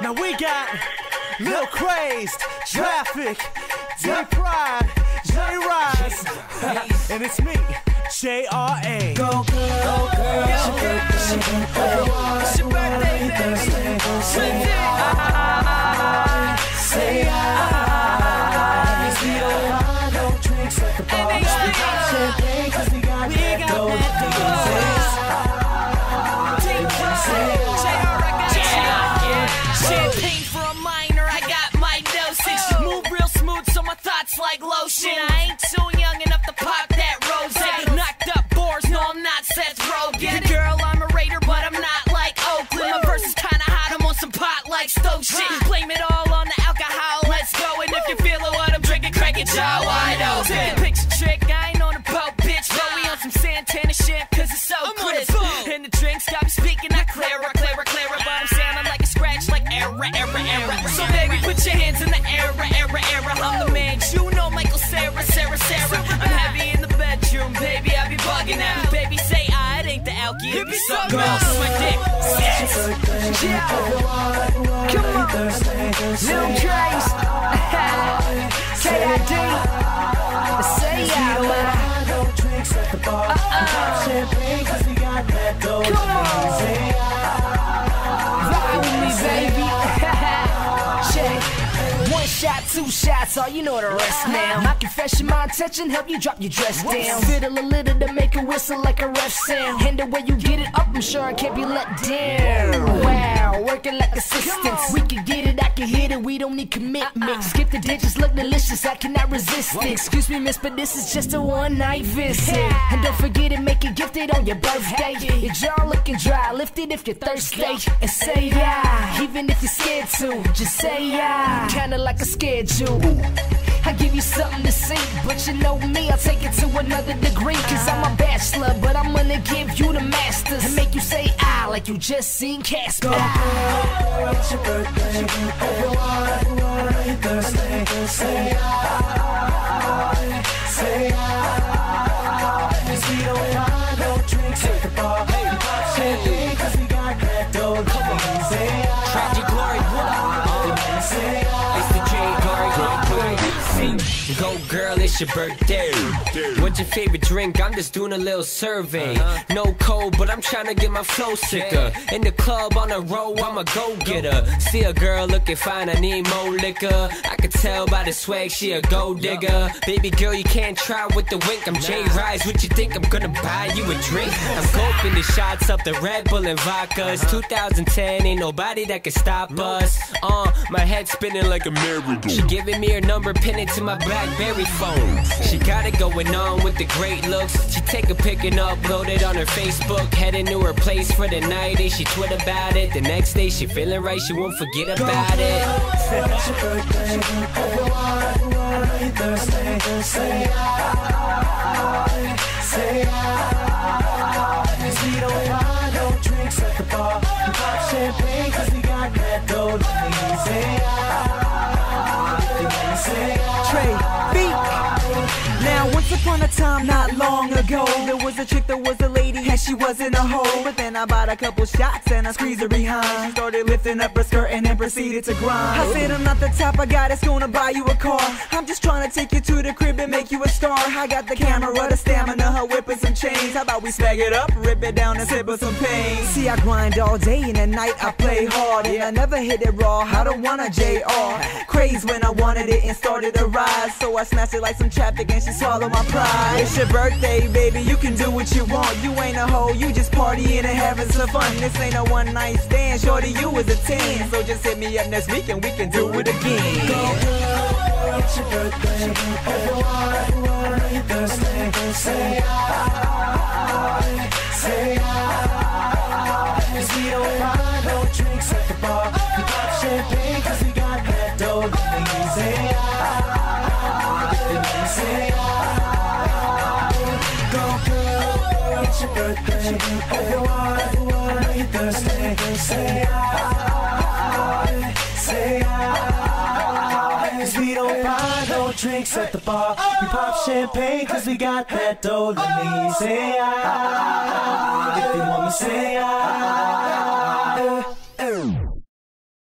Now we got Lil Crazed, Traffic, D Pride, J Rise, and it's me, J R A. Go girl, go girl, it's your birthday, it's I ain't too young enough to pop that rose. Knocked up boars, no, I'm not Seth Rogen. Girl, I'm a raider, but I'm not like Oakland. My verse is kinda hot, I'm on some pot like stove shit. Blame it all ain't me something else. My dick, yes. Yeah. Come on, Lil Trace, KID, say yeah, man. Two shots, all you know the rest now. My confession, my intention, help you drop your dress down. Fiddle a little to make a whistle like a ref sound. And the way you get it up, I'm sure I can't be let down. Wow, working like assistants. We can get can hit it, we don't need commitment. Skip the digits, look delicious, I cannot resist it. Excuse me, miss, but this is just a one night visit. And don't forget it, make it gifted on your birthday. Your jaw looking dry, lift it if you're thirsty. And say yeah, even if you're scared to. Just say yeah, kinda like a schedule. I give you something to see, but you know me, I'll take it to another degree. Cause I'm a bachelor, but I'm gonna give you the masters and make you say like you just seen Casper. it's your birthday. Everyone, Thursday. Say I, say I. 'Cause we don't want no drinks at the bar. Pop champagne 'cause we got that dough. Say I, Tragic glory, what up? say I. Go girl, it's your birthday. What's your favorite drink? I'm just doing a little survey. No cold, but I'm trying to get my flow sicker. In the club on the road, I'm a go getter. See a girl looking fine, I need more liquor. I can tell by the swag, she a gold digger. Baby girl, you can't try with the wink. I'm Jay Rise, what you think? I'm gonna buy you a drink. I'm gulping the shots up the Red Bull and vodka. It's 2010, ain't nobody that can stop us. Uh, my head spinning like a merry-go. She giving me her number, pin it to my BlackBerry phone. She got it going on with the great looks. She take a pic and upload it on her Facebook. Heading to her place for the night, and she tweet about it. The next day, she feeling right, she won't forget about it. It's your birthday. Everyone, Thursday. Say I, say I. 'Cause we don't want no drinks at the bar. Pop champagne 'cause we got that dough. Upon a time, not long ago, there was a chick there was a lady and she wasn't a hoe. But then I bought a couple shots and I squeezed her behind. She started lifting up her skirt and then proceeded to grind. I said, I'm not the type of guy that's gonna buy you a car. I'm just trying to take you to the crib and make you a star. I got the camera, the stamina, her whip and some chains. How about we swag it up, rip it down and sip with some pain? See, I grind all day and at night I play hard. And I never hit it raw, I don't want a JR. Craze when I wanted it and started to rise. So I smashed it like some traffic and she swallowed my pride. It's your birthday, baby, you can do what you want. You ain't a hoe, you just partying and having some fun. This ain't a one night stand, shorty, you was a 10. So just hit me up next week and we can do it again. Go girl, It's your birthday. Everyone, Thursday. Say I, say I. 'Cause we don't want no drinks at the bar. We pop champagne 'cause we got that dough. Say your birthday. Everyone, Thursday. Say I, say I. 'Cause we don't buy no drinks at the bar. We pop champagne 'cause we got that dough. Let me say I. If you want me, say I.